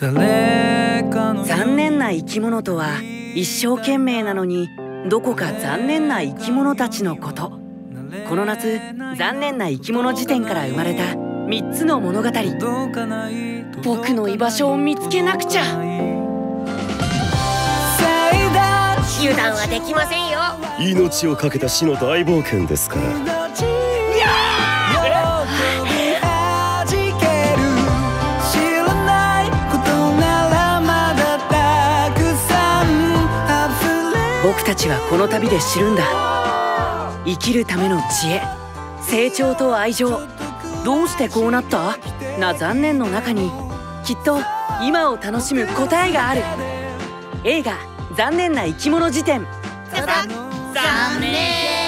残念な生き物とは一生懸命なのにどこか残念な生き物たちのこと。この夏残念な生き物辞典から生まれた3つの物語。僕の居場所を見つけなくちゃ。油断はできませんよ。命を懸けた死の大冒険ですから僕たちはこの旅で知るんだ。生きるための知恵。成長と愛情。どうしてこうなった？な残念の中に。きっと今を楽しむ答えがある。映画「残念な生き物辞典」残念。